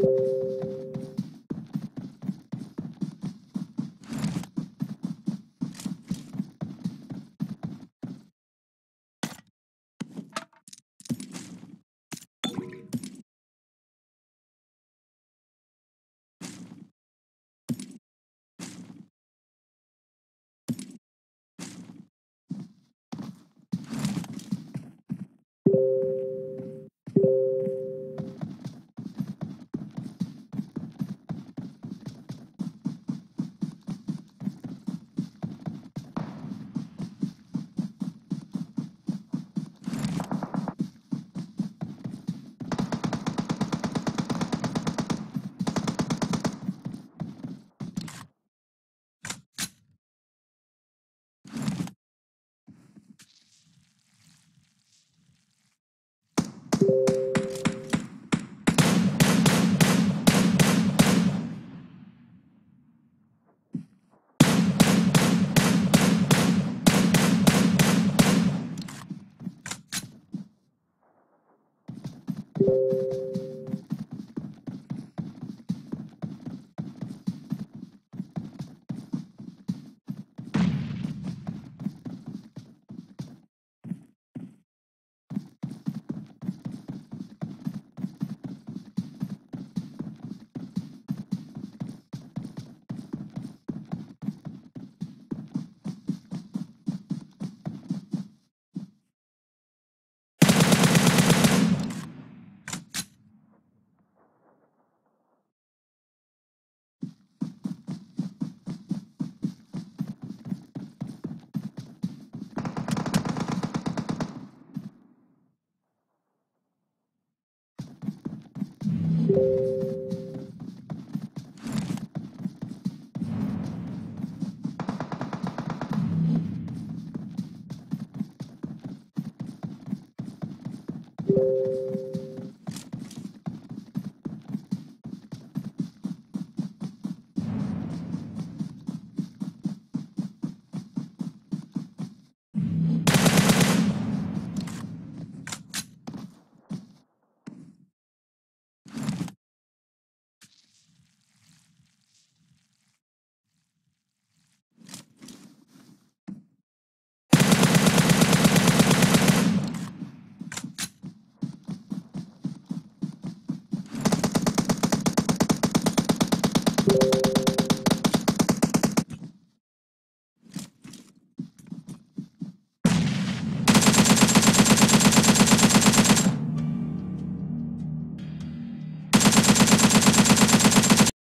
うん。